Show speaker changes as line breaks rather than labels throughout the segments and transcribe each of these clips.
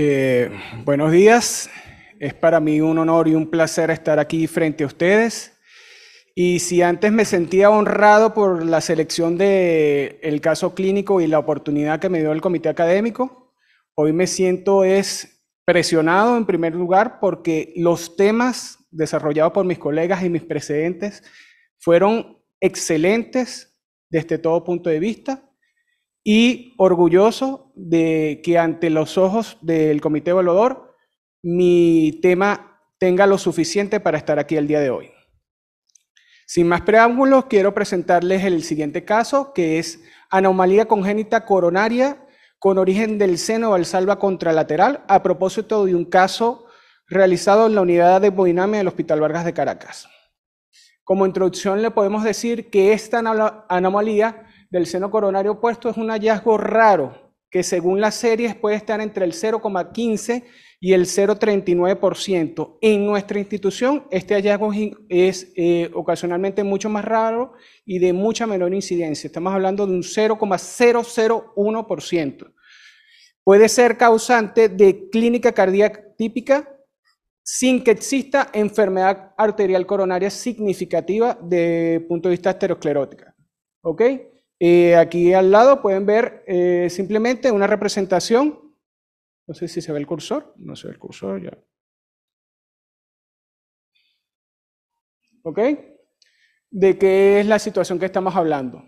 Eh, buenos días. Es para mí un honor y un placer estar aquí frente a ustedes. Y si antes me sentía honrado por la selección del el caso clínico y la oportunidad que me dio el comité académico, hoy me siento es presionado en primer lugar porque los temas desarrollados por mis colegas y mis precedentes fueron excelentes desde todo punto de vista y orgulloso de que ante los ojos del comité evaluador mi tema tenga lo suficiente para estar aquí el día de hoy. Sin más preámbulos, quiero presentarles el siguiente caso, que es anomalía congénita coronaria con origen del seno valsalva contralateral, a propósito de un caso realizado en la unidad de hemodinamia del Hospital Vargas de Caracas. Como introducción le podemos decir que esta anomalía del seno coronario opuesto es un hallazgo raro, que según las series puede estar entre el 0,15 y el 0,39%. En nuestra institución, este hallazgo es eh, ocasionalmente mucho más raro y de mucha menor incidencia. Estamos hablando de un 0,001%. Puede ser causante de clínica cardíaca típica sin que exista enfermedad arterial coronaria significativa de punto de vista aterosclerótica. ¿Ok? Eh, aquí al lado pueden ver eh, simplemente una representación no sé si se ve el cursor. No se ve el cursor ya. ¿Ok? ¿De qué es la situación que estamos hablando?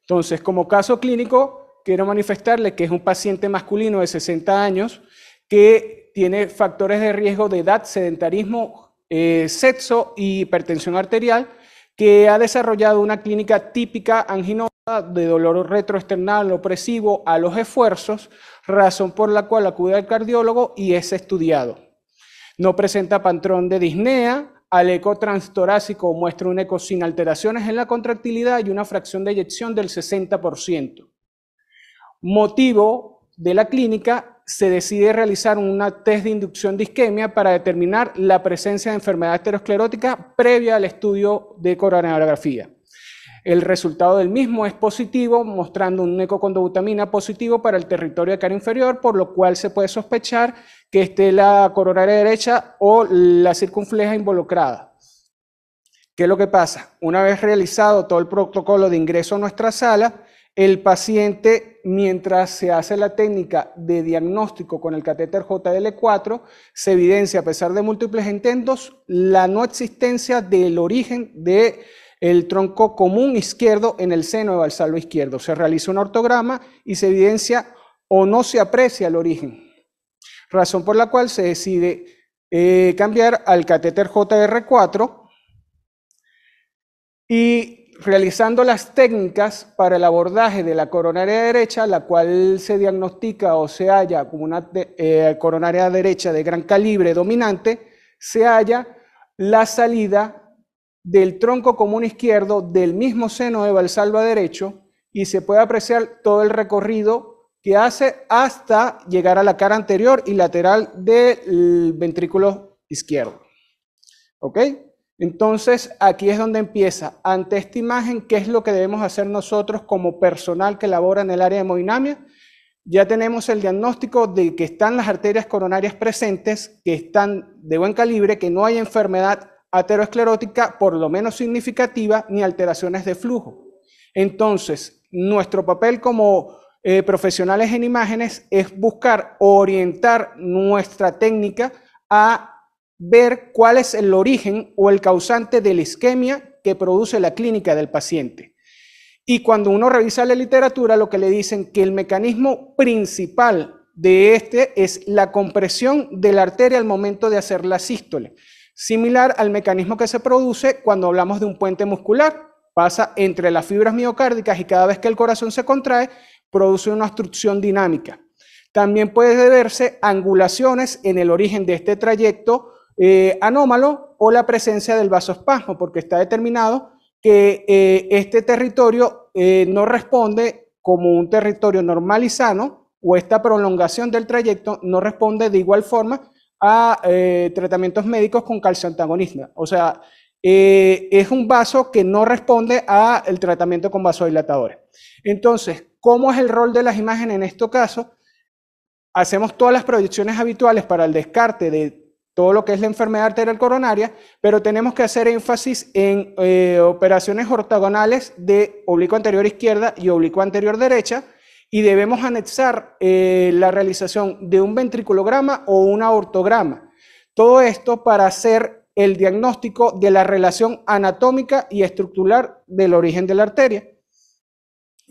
Entonces, como caso clínico, quiero manifestarle que es un paciente masculino de 60 años que tiene factores de riesgo de edad, sedentarismo, eh, sexo y hipertensión arterial, que ha desarrollado una clínica típica anginosa de dolor retroesternal opresivo a los esfuerzos, razón por la cual acude al cardiólogo y es estudiado. No presenta patrón de disnea, al eco transtorácico muestra un eco sin alteraciones en la contractilidad y una fracción de eyección del 60%. Motivo de la clínica, se decide realizar una test de inducción de isquemia para determinar la presencia de enfermedad aterosclerótica previa al estudio de coronariografía. El resultado del mismo es positivo, mostrando un ecocondobutamina positivo para el territorio de cara inferior, por lo cual se puede sospechar que esté la coronaria derecha o la circunfleja involucrada. ¿Qué es lo que pasa? Una vez realizado todo el protocolo de ingreso a nuestra sala, el paciente, mientras se hace la técnica de diagnóstico con el catéter JL4, se evidencia, a pesar de múltiples intentos, la no existencia del origen de tronco común izquierdo en el seno de valsalva izquierdo. Se realiza un ortograma y se evidencia o no se aprecia el origen. Razón por la cual se decide eh, cambiar al catéter JR4 y realizando las técnicas para el abordaje de la coronaria derecha, la cual se diagnostica o se halla como una eh, coronaria derecha de gran calibre dominante, se halla la salida del tronco común izquierdo del mismo seno de Valsalva derecho y se puede apreciar todo el recorrido que hace hasta llegar a la cara anterior y lateral del ventrículo izquierdo. ¿Ok? Entonces, aquí es donde empieza. Ante esta imagen, ¿qué es lo que debemos hacer nosotros como personal que labora en el área de hemodinamia? Ya tenemos el diagnóstico de que están las arterias coronarias presentes, que están de buen calibre, que no hay enfermedad aterosclerótica por lo menos significativa ni alteraciones de flujo. Entonces, nuestro papel como eh, profesionales en imágenes es buscar orientar nuestra técnica a ver cuál es el origen o el causante de la isquemia que produce la clínica del paciente. Y cuando uno revisa la literatura, lo que le dicen que el mecanismo principal de este es la compresión de la arteria al momento de hacer la sístole similar al mecanismo que se produce cuando hablamos de un puente muscular. Pasa entre las fibras miocárdicas y cada vez que el corazón se contrae, produce una obstrucción dinámica. También puede deberse angulaciones en el origen de este trayecto eh, anómalo o la presencia del vasoespasmo, porque está determinado que eh, este territorio eh, no responde como un territorio normal y sano, o esta prolongación del trayecto no responde de igual forma a tratamientos médicos con calcioantagonista. O sea, es un vaso que no responde al tratamiento con vasodilatadores. Entonces, ¿cómo es el rol de las imágenes en este caso? hacemos todas las proyecciones habituales para el descarte de todo lo que es la enfermedad arterial coronaria, pero tenemos que hacer énfasis en eh, operaciones ortogonales de oblicuo anterior izquierda y oblicuo anterior derecha, y debemos anexar eh, la realización de un ventriculograma o una ortograma. Todo esto para hacer el diagnóstico de la relación anatómica y estructural del origen de la arteria.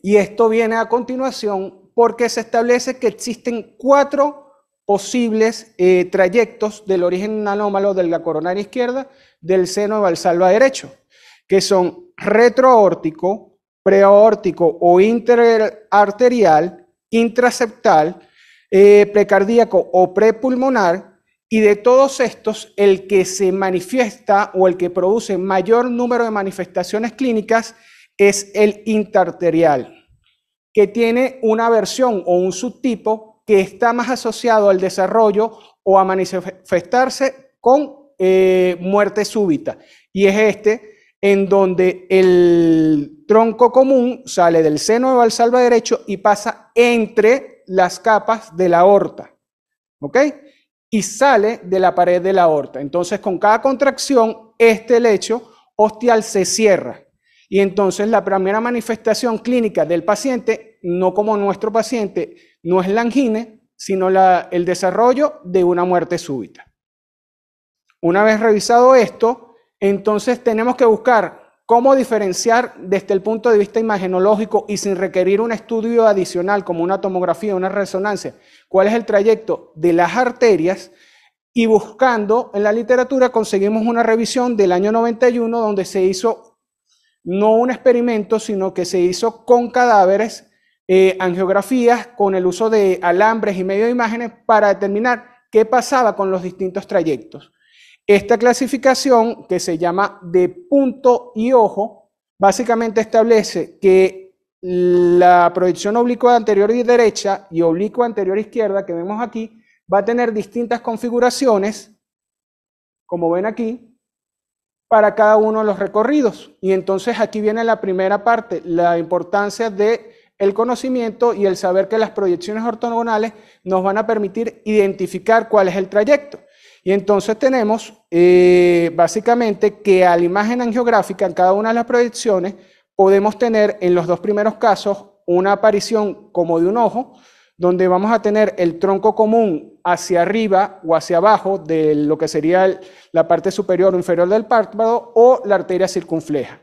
Y esto viene a continuación porque se establece que existen cuatro posibles eh, trayectos del origen anómalo de la coronaria izquierda del seno valsalva derecho, que son retroaórtico, preaórtico o interarterial, intraseptal, eh, precardíaco o prepulmonar, y de todos estos, el que se manifiesta o el que produce mayor número de manifestaciones clínicas es el interarterial, que tiene una versión o un subtipo que está más asociado al desarrollo o a manifestarse con eh, muerte súbita. Y es este en donde el tronco común sale del seno de valsalva derecho y pasa entre las capas de la aorta. ¿Ok? Y sale de la pared de la aorta. Entonces, con cada contracción, este lecho ostial se cierra. Y entonces la primera manifestación clínica del paciente, no como nuestro paciente, no es la angina, sino el desarrollo de una muerte súbita. Una vez revisado esto, entonces tenemos que buscar cómo diferenciar desde el punto de vista imagenológico y sin requerir un estudio adicional como una tomografía, una resonancia, cuál es el trayecto de las arterias y buscando en la literatura conseguimos una revisión del año 91 donde se hizo no un experimento, sino que se hizo con cadáveres eh, angiografías con el uso de alambres y medio de imágenes para determinar qué pasaba con los distintos trayectos. Esta clasificación, que se llama de punto y ojo, básicamente establece que la proyección oblicua anterior y derecha y oblicua anterior izquierda que vemos aquí va a tener distintas configuraciones, como ven aquí, para cada uno de los recorridos. Y entonces aquí viene la primera parte, la importancia de el conocimiento y el saber que las proyecciones ortogonales nos van a permitir identificar cuál es el trayecto. Y entonces tenemos eh, básicamente que a la imagen angiográfica en cada una de las proyecciones podemos tener en los dos primeros casos una aparición como de un ojo, donde vamos a tener el tronco común hacia arriba o hacia abajo de lo que sería la parte superior o inferior del párpado o la arteria circunfleja.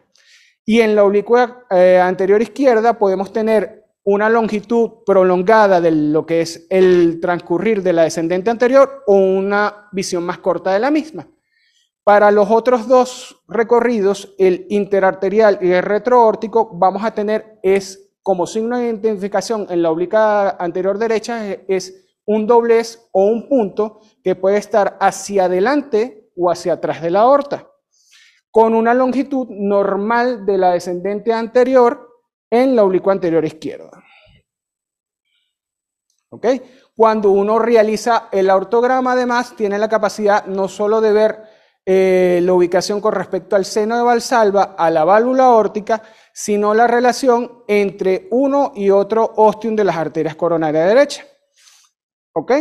Y en la oblicua eh, anterior izquierda podemos tener una longitud prolongada de lo que es el transcurrir de la descendente anterior o una visión más corta de la misma. Para los otros dos recorridos, el interarterial y el retroórtico, vamos a tener es como signo de identificación en la oblica anterior derecha es un doblez o un punto que puede estar hacia adelante o hacia atrás de la aorta con una longitud normal de la descendente anterior en la oblicua anterior izquierda. ¿Ok? Cuando uno realiza el ortograma, además, tiene la capacidad no solo de ver eh, la ubicación con respecto al seno de Valsalva, a la válvula aórtica, sino la relación entre uno y otro ostium de las arterias coronarias derecha. ¿Ok?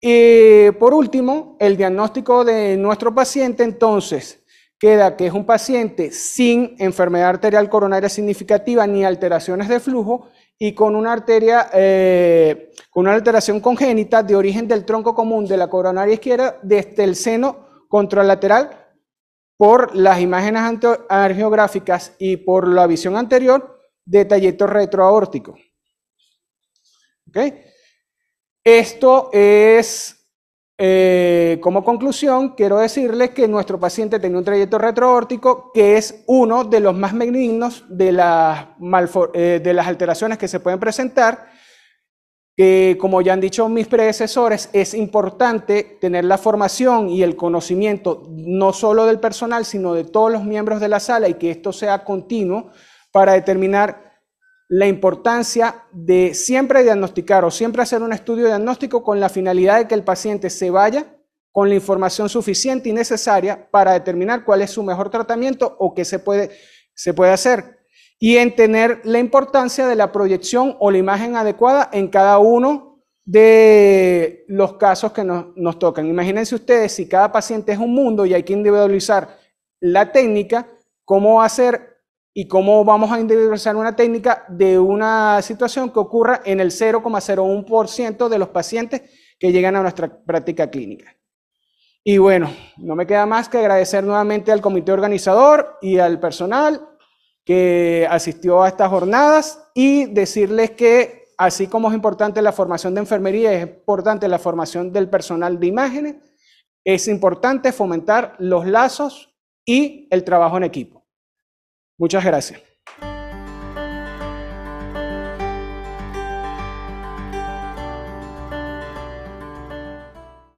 Y por último, el diagnóstico de nuestro paciente, entonces, queda que es un paciente sin enfermedad arterial coronaria significativa ni alteraciones de flujo y con una arteria, eh, con una alteración congénita de origen del tronco común de la coronaria izquierda desde el seno contralateral por las imágenes angiográficas y por la visión anterior de talleto retroaórtico. ¿Okay? Esto es eh, como conclusión, quiero decirles que nuestro paciente tenía un trayecto retroórtico que es uno de los más benignos de las, eh, de las alteraciones que se pueden presentar. Como ya han dicho mis predecesores, es importante tener la formación y el conocimiento no solo del personal, sino de todos los miembros de la sala y que esto sea continuo para determinar la importancia de siempre diagnosticar o siempre hacer un estudio diagnóstico con la finalidad de que el paciente se vaya con la información suficiente y necesaria para determinar cuál es su mejor tratamiento o qué se puede, se puede hacer. Y en tener la importancia de la proyección o la imagen adecuada en cada uno de los casos que nos, nos, tocan. Imagínense ustedes, si cada paciente es un mundo y hay que individualizar la técnica, cómo hacer y cómo vamos a individualizar una técnica de una situación que ocurra en el 0,01% de los pacientes que llegan a nuestra práctica clínica. Y bueno, no me queda más que agradecer nuevamente al comité organizador y al personal que asistió a estas jornadas y decirles que así como es importante la formación de enfermería, es importante la formación del personal de imágenes, es importante fomentar los lazos y el trabajo en equipo. Muchas gracias.